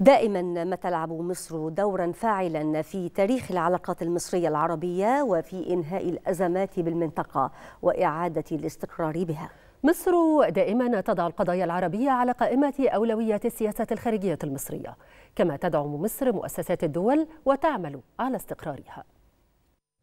دائما ما تلعب مصر دورا فاعلا في تاريخ العلاقات المصرية العربية وفي إنهاء الأزمات بالمنطقة وإعادة الاستقرار بها. مصر دائما تضع القضايا العربية على قائمة أولويات السياسة الخارجية المصرية. كما تدعم مصر مؤسسات الدول وتعمل على استقرارها.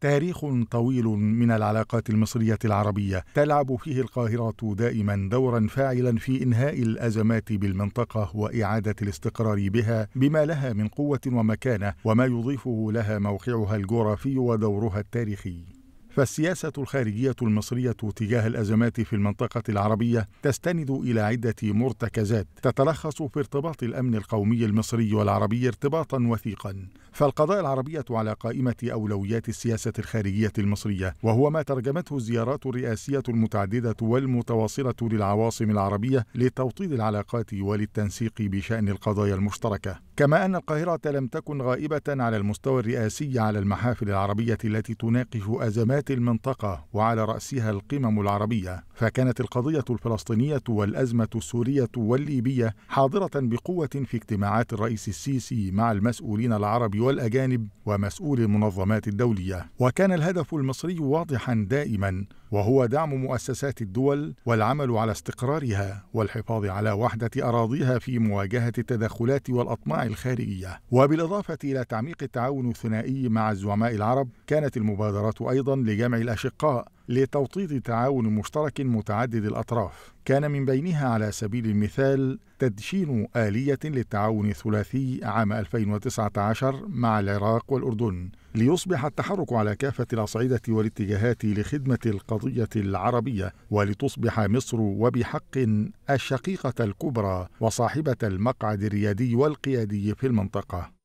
تاريخ طويل من العلاقات المصرية العربية. تلعب فيه القاهرة دائما دورا فاعلا في إنهاء الأزمات بالمنطقة وإعادة الاستقرار بها بما لها من قوة ومكانة وما يضيفه لها موقعها الجغرافي ودورها التاريخي. فالسياسة الخارجية المصرية تجاه الأزمات في المنطقة العربية تستند إلى عدة مرتكزات تتلخص في ارتباط الأمن القومي المصري والعربي ارتباطا وثيقا. فالقضايا العربية على قائمة أولويات السياسة الخارجية المصرية وهو ما ترجمته الزيارات الرئاسية المتعددة والمتواصلة للعواصم العربية لتوطيد العلاقات وللتنسيق بشأن القضايا المشتركة. كما أن القاهرة لم تكن غائبة على المستوى الرئاسي على المحافل العربية التي تناقش أزمات المنطقة وعلى رأسها القمم العربية فكانت القضية الفلسطينية والأزمة السورية والليبية حاضرة بقوة في اجتماعات الرئيس السيسي مع المسؤولين العرب والأجانب ومسؤولي المنظمات الدولية. وكان الهدف المصري واضحا دائما وهو دعم مؤسسات الدول والعمل على استقرارها والحفاظ على وحدة أراضيها في مواجهة التدخلات والأطماع الخارجية. وبالإضافة إلى تعميق التعاون الثنائي مع الزعماء العرب كانت المبادرة أيضا لجمع الأشقاء. لتوطيد تعاون مشترك متعدد الأطراف. كان من بينها على سبيل المثال تدشين آلية للتعاون الثلاثي عام 2019 مع العراق والأردن ليصبح التحرك على كافة الأصعدة والاتجاهات لخدمة القضية العربية ولتصبح مصر وبحق الشقيقة الكبرى وصاحبة المقعد الريادي والقيادي في المنطقة.